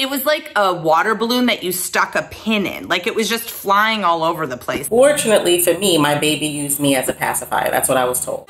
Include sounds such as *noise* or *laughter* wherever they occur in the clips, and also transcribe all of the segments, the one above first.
It was like a water balloon that you stuck a pin in. Like it was just flying all over the place. Fortunately for me, my baby used me as a pacifier. That's what I was told.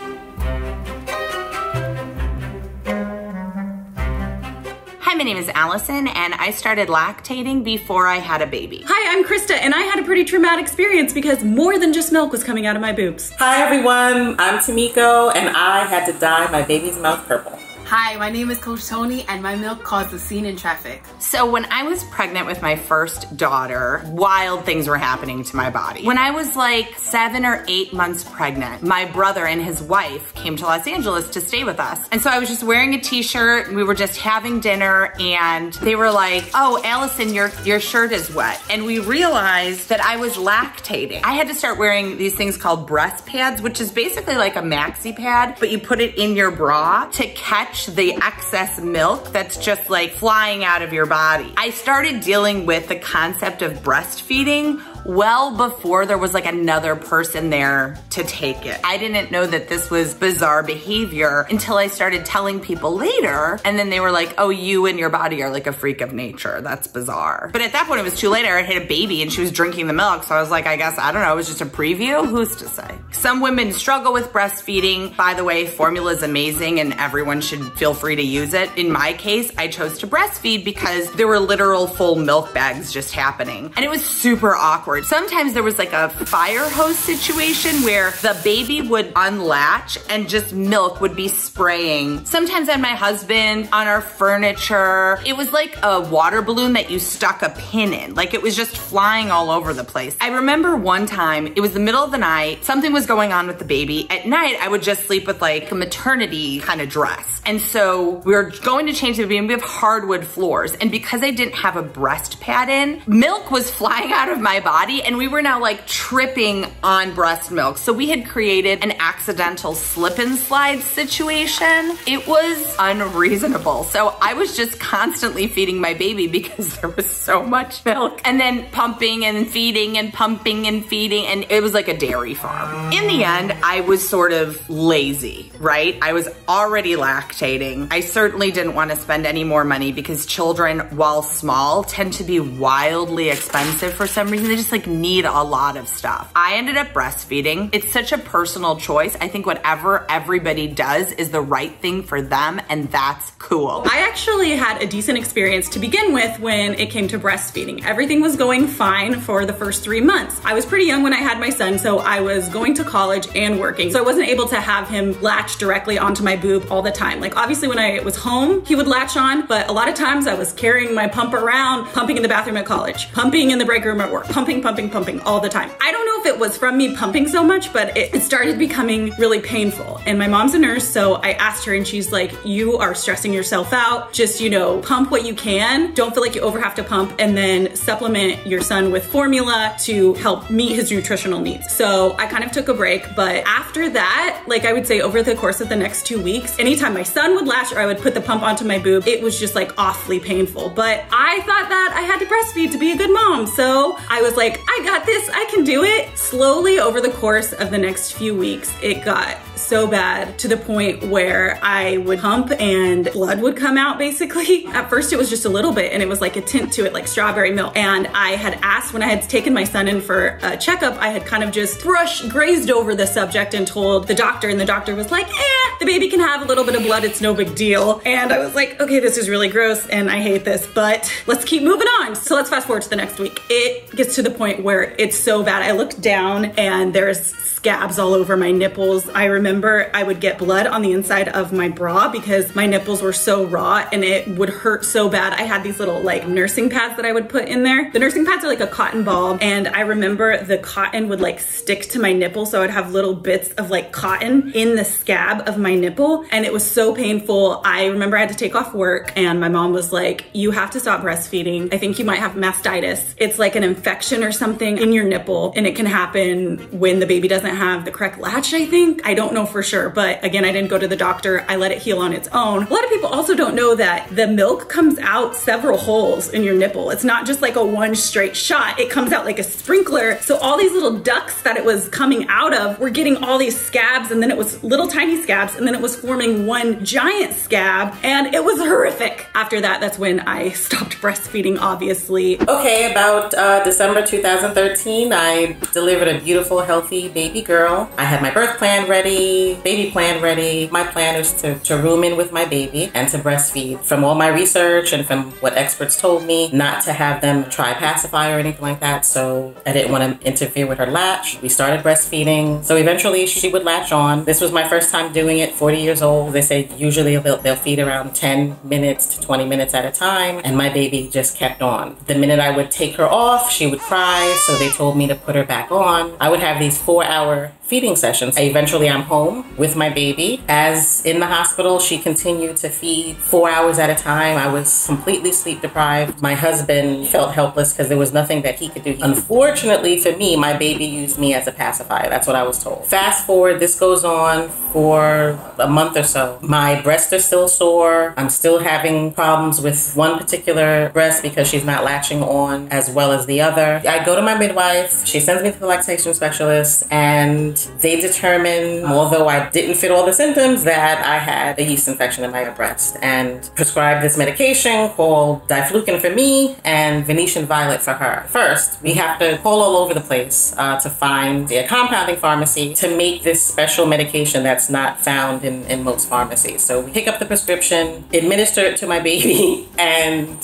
Hi, my name is Allison, and I started lactating before I had a baby. Hi, I'm Krista, and I had a pretty traumatic experience because more than just milk was coming out of my boobs. Hi everyone, I'm Tamiko, and I had to dye my baby's mouth purple. Hi, my name is Coach Tony, and my milk caused a scene in traffic. So when I was pregnant with my first daughter, wild things were happening to my body. When I was like seven or eight months pregnant, my brother and his wife came to Los Angeles to stay with us. And so I was just wearing a t-shirt, we were just having dinner, and they were like, oh, Allison, your, your shirt is wet. And we realized that I was lactating. I had to start wearing these things called breast pads, which is basically like a maxi pad, but you put it in your bra to catch the excess milk that's just like flying out of your body. I started dealing with the concept of breastfeeding well before there was like another person there to take it. I didn't know that this was bizarre behavior until I started telling people later. And then they were like, oh, you and your body are like a freak of nature. That's bizarre. But at that point, it was too late. I had a baby and she was drinking the milk. So I was like, I guess, I don't know, it was just a preview. Who's to say? Some women struggle with breastfeeding. By the way, formula is amazing and everyone should feel free to use it. In my case, I chose to breastfeed because there were literal full milk bags just happening. And it was super awkward awkward. Sometimes there was like a fire hose situation where the baby would unlatch and just milk would be spraying. Sometimes on my husband, on our furniture. It was like a water balloon that you stuck a pin in. Like it was just flying all over the place. I remember one time, it was the middle of the night, something was going on with the baby. At night, I would just sleep with like a maternity kind of dress. And so we were going to change the baby and we have hardwood floors. And because I didn't have a breast pad in, milk was flying out of my body body and we were now like tripping on breast milk. So we had created an accidental slip and slide situation. It was unreasonable. So I was just constantly feeding my baby because *laughs* there was so much milk and then pumping and feeding and pumping and feeding and it was like a dairy farm. In the end, I was sort of lazy, right? I was already lactating. I certainly didn't want to spend any more money because children, while small, tend to be wildly expensive for some reason. They just like need a lot of stuff. I ended up breastfeeding. It's such a personal choice. I think whatever everybody does is the right thing for them and that's cool. I actually had a decent experience to begin with when it came to breastfeeding. Everything was going fine for the first three months. I was pretty young when I had my son, so I was going to college and working. So I wasn't able to have him latch directly onto my boob all the time. Like obviously when I was home, he would latch on, but a lot of times I was carrying my pump around, pumping in the bathroom at college, pumping in the break room at work, pumping pumping, pumping, all the time. I don't know if it was from me pumping so much, but it, it started becoming really painful. And my mom's a nurse, so I asked her and she's like, you are stressing yourself out. Just, you know, pump what you can. Don't feel like you over have to pump and then supplement your son with formula to help meet his nutritional needs. So I kind of took a break, but after that, like I would say over the course of the next two weeks, anytime my son would latch or I would put the pump onto my boob, it was just like awfully painful. But I thought that I had to breastfeed to be a good mom. So I was like, like, I got this, I can do it. Slowly over the course of the next few weeks, it got so bad to the point where I would hump and blood would come out basically. *laughs* At first it was just a little bit and it was like a tint to it like strawberry milk. And I had asked when I had taken my son in for a checkup, I had kind of just brushed, grazed over the subject and told the doctor and the doctor was like, eh, the baby can have a little bit of blood, it's no big deal. And I was like, okay, this is really gross and I hate this, but let's keep moving on. So let's fast forward to the next week. It gets to the point where it's so bad. I look down and there's scabs all over my nipples. I remember I would get blood on the inside of my bra because my nipples were so raw and it would hurt so bad. I had these little like nursing pads that I would put in there. The nursing pads are like a cotton ball and I remember the cotton would like stick to my nipple so I'd have little bits of like cotton in the scab of my nipple and it was so painful. I remember I had to take off work and my mom was like, you have to stop breastfeeding. I think you might have mastitis. It's like an infection or something in your nipple and it can happen when the baby doesn't doesn't have the correct latch, I think. I don't know for sure, but again, I didn't go to the doctor. I let it heal on its own. A lot of people also don't know that the milk comes out several holes in your nipple. It's not just like a one straight shot. It comes out like a sprinkler. So all these little ducts that it was coming out of were getting all these scabs and then it was little tiny scabs and then it was forming one giant scab and it was horrific. After that, that's when I stopped breastfeeding, obviously. Okay, about uh, December 2013, I delivered a beautiful, healthy baby girl. I had my birth plan ready, baby plan ready. My plan is to, to room in with my baby and to breastfeed. From all my research and from what experts told me, not to have them try pacify or anything like that. So I didn't want to interfere with her latch. We started breastfeeding. So eventually she would latch on. This was my first time doing it, 40 years old. They say usually they'll, they'll feed around 10 minutes to 20 minutes at a time. And my baby just kept on. The minute I would take her off, she would cry. So they told me to put her back on. I would have these four hour feeding sessions. Eventually, I'm home with my baby. As in the hospital, she continued to feed four hours at a time. I was completely sleep deprived. My husband felt helpless because there was nothing that he could do. Unfortunately for me, my baby used me as a pacifier. That's what I was told. Fast forward, this goes on for a month or so. My breasts are still sore. I'm still having problems with one particular breast because she's not latching on as well as the other. I go to my midwife. She sends me to the lactation specialist and they determine, although I didn't fit all the symptoms, that I had a yeast infection in my breast and prescribed this medication called diflucan for me and gentian violet for her. First, we have to call all over the place uh, to find a compounding pharmacy to make this special medication that's not found in, in most pharmacies. So we pick up the prescription, administer it to my baby, *laughs* and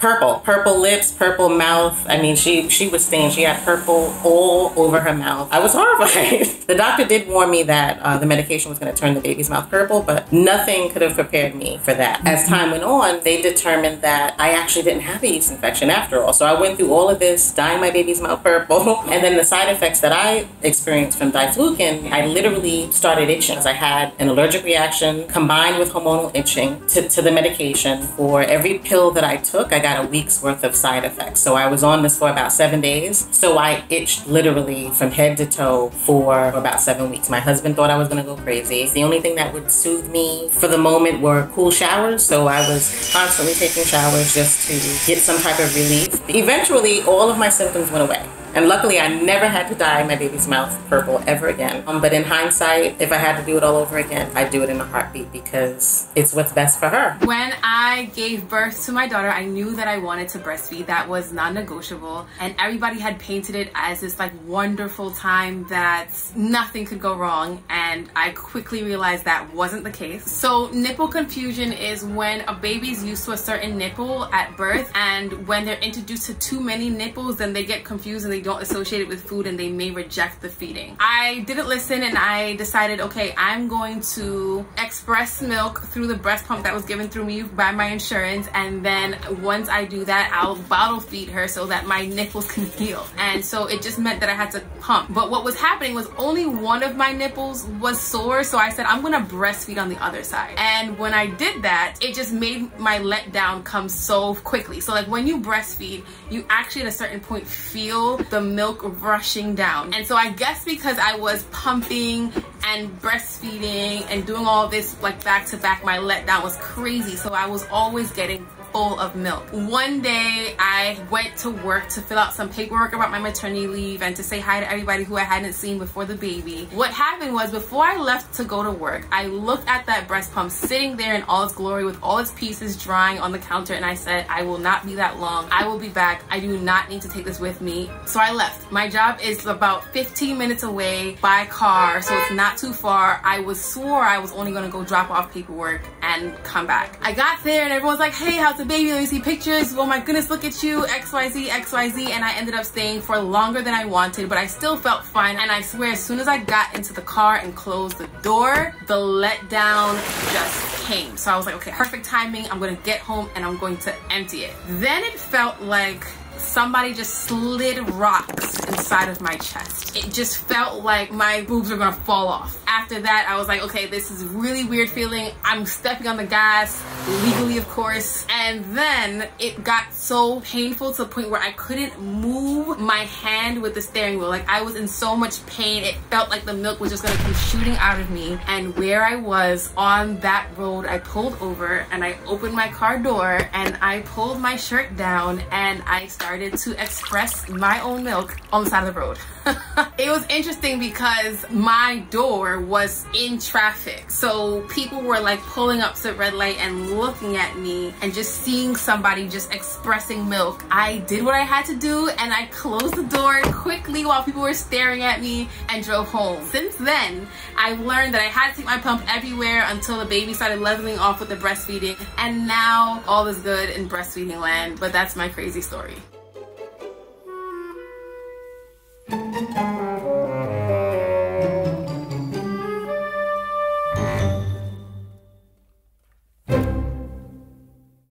purple, purple lips, purple mouth. I mean, she she was stained. She had purple all over her mouth. I was *laughs* horrified. the doctor did warn me that uh, the medication was going to turn the baby's mouth purple, but nothing could have prepared me for that. As time went on, they determined that I actually didn't have a yeast infection after all. So I went through all of this, dyeing my baby's mouth purple, *laughs* and then the side effects that I experienced from diflucan, I literally started itching. I had an allergic reaction combined with hormonal itching to, to the medication. For every pill that I took, I got got a week's worth of side effects. So I was on this for about seven days. So I itched literally from head to toe for about seven weeks. My husband thought I was gonna go crazy. The only thing that would soothe me for the moment were cool showers. So I was constantly taking showers just to get some type of relief. Eventually, all of my symptoms went away. And luckily, I never had to dye my baby's mouth purple ever again. Um, but in hindsight, if I had to do it all over again, I'd do it in a heartbeat because it's what's best for her. When I gave birth to my daughter, I knew that I wanted to breastfeed. That was non-negotiable. And everybody had painted it as this like wonderful time that nothing could go wrong. And I quickly realized that wasn't the case. So nipple confusion is when a baby's used to a certain nipple at birth and when they're introduced to too many nipples, then they get confused and they don't associate it with food and they may reject the feeding. I didn't listen and I decided, okay, I'm going to express milk through the breast pump that was given through me by my insurance. And then once I do that, I'll bottle feed her so that my nipples can heal. And so it just meant that I had to pump. But what was happening was only one of my nipples was sore. So I said, I'm gonna breastfeed on the other side. And when I did that, it just made my letdown come so quickly. So like when you breastfeed, you actually at a certain point feel the milk rushing down. And so I guess because I was pumping and breastfeeding and doing all this like back to back, my letdown was crazy. So I was always getting full of milk. One day I went to work to fill out some paperwork about my maternity leave and to say hi to everybody who I hadn't seen before the baby. What happened was before I left to go to work, I looked at that breast pump sitting there in all its glory with all its pieces drying on the counter and I said, I will not be that long. I will be back. I do not need to take this with me. So I left. My job is about 15 minutes away by car, so it's not too far. I was swore I was only gonna go drop off paperwork and come back. I got there and everyone's like, hey, how's the baby, let me see pictures. Oh my goodness, look at you, XYZ, XYZ. And I ended up staying for longer than I wanted, but I still felt fine. And I swear, as soon as I got into the car and closed the door, the letdown just came. So I was like, okay, perfect timing. I'm gonna get home and I'm going to empty it. Then it felt like somebody just slid rocks inside of my chest. It just felt like my boobs were gonna fall off. After that, I was like, okay, this is really weird feeling. I'm stepping on the gas, legally of course. And then it got so painful to the point where I couldn't move my hand with the steering wheel. Like I was in so much pain. It felt like the milk was just gonna come shooting out of me. And where I was on that road, I pulled over and I opened my car door and I pulled my shirt down and I started to express my own milk on the side of the road. *laughs* it was interesting because my door was in traffic. So people were like pulling up to the red light and looking at me and just seeing somebody just expressing milk. I did what I had to do and I closed the door quickly while people were staring at me and drove home. Since then, I've learned that I had to take my pump everywhere until the baby started leveling off with the breastfeeding. And now all is good in breastfeeding land. But that's my crazy story.